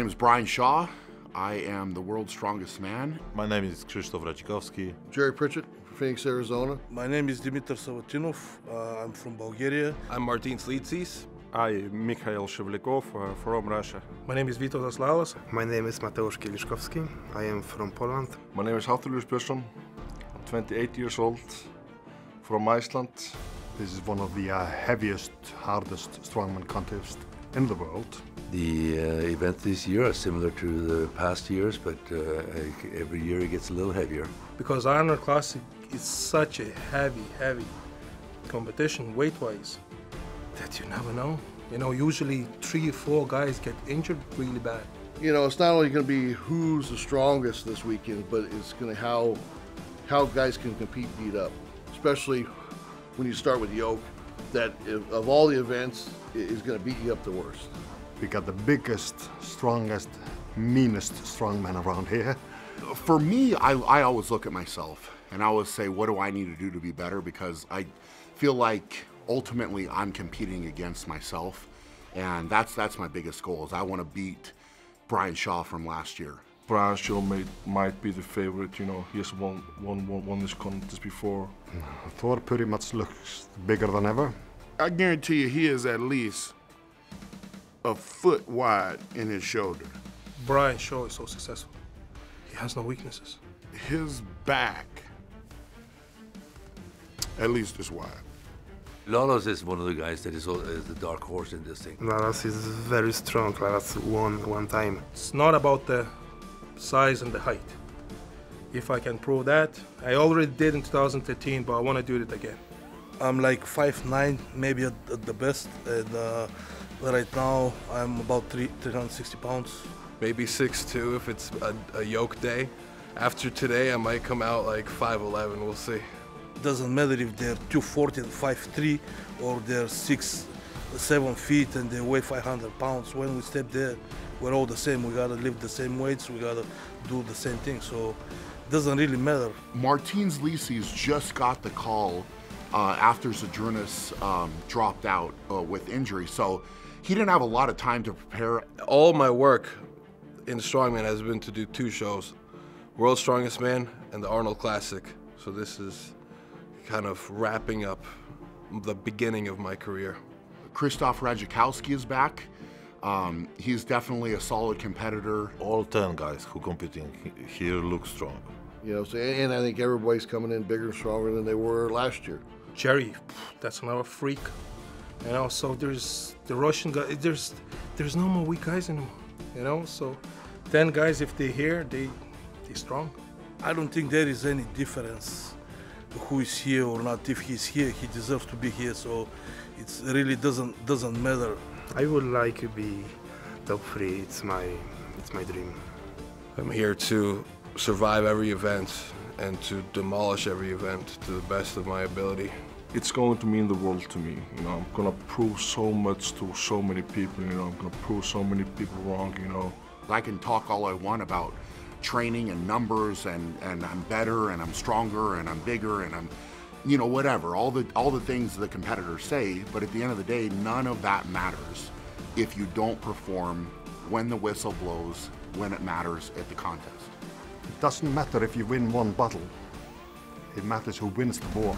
name is Brian Shaw. I am the world's strongest man. My name is Krzysztof Radzikowski. Jerry Pritchett, Phoenix, Arizona. My name is Dimitar Savatinov. Uh, I'm from Bulgaria. I'm Martins Licis. I, am Mikhail Shivlyakov uh, from Russia. My name is Vytautas Lalas. My name is Mateusz Kieliszkowski. I am from Poland. My name is Hafþór Björnsson. I'm 28 years old, from Iceland. This is one of the uh, heaviest, hardest strongman contests in the world. The uh, event this year is similar to the past years, but uh, every year it gets a little heavier. Because Arnold Classic is such a heavy, heavy competition weight-wise that you never know. You know, usually three or four guys get injured really bad. You know, it's not only going to be who's the strongest this weekend, but it's going to how how guys can compete beat up, especially when you start with yoke. That of all the events is going to beat you up the worst. We got the biggest, strongest, meanest strongman around here. For me, I, I always look at myself and I always say, what do I need to do to be better? Because I feel like ultimately I'm competing against myself. And that's that's my biggest goal is I want to beat Brian Shaw from last year. Brian Shaw may, might be the favorite, you know, he has won, won, won, won this contest before. Thor pretty much looks bigger than ever. I guarantee you he is at least a foot wide in his shoulder. Brian Shaw is so successful. He has no weaknesses. His back, at least is wide. Lalas is one of the guys that is, uh, is the dark horse in this thing. Lalas is very strong. Lalas won one time. It's not about the size and the height. If I can prove that, I already did in 2013, but I want to do it again. I'm like 5'9", maybe at, at the best, and uh, right now I'm about three, 360 pounds. Maybe 6'2", if it's a, a yoke day. After today, I might come out like 5'11", we'll see. Doesn't matter if they're 240 5'3", or they're 6, 7 feet and they weigh 500 pounds. When we step there, we're all the same. We gotta lift the same weights, we gotta do the same thing, so it doesn't really matter. Martins Licis just got the call uh, after Zydrunas um, dropped out uh, with injury. So he didn't have a lot of time to prepare. All my work in strongman has been to do two shows, World's Strongest Man and the Arnold Classic. So this is kind of wrapping up the beginning of my career. Krzysztof Radzikowski is back. Um, he's definitely a solid competitor. All 10 guys who competing here look strong. You know, so, and I think everybody's coming in bigger and stronger than they were last year. Jerry, that's another freak. You know, so there's the Russian guy. There's there's no more weak guys anymore. You know, so ten guys, if they're here, they they strong. I don't think there is any difference who is here or not. If he's here, he deserves to be here. So it really doesn't doesn't matter. I would like to be top three. It's my it's my dream. I'm here to survive every event and to demolish every event to the best of my ability. It's going to mean the world to me. You know, I'm gonna prove so much to so many people. You know, I'm gonna prove so many people wrong. You know, I can talk all I want about training and numbers and and I'm better and I'm stronger and I'm bigger and I'm, you know, whatever. All the all the things the competitors say. But at the end of the day, none of that matters if you don't perform when the whistle blows, when it matters at the contest. Doesn't matter if you win one battle. It matters who wins the war.